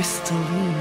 crystalline.